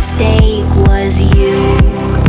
mistake was you.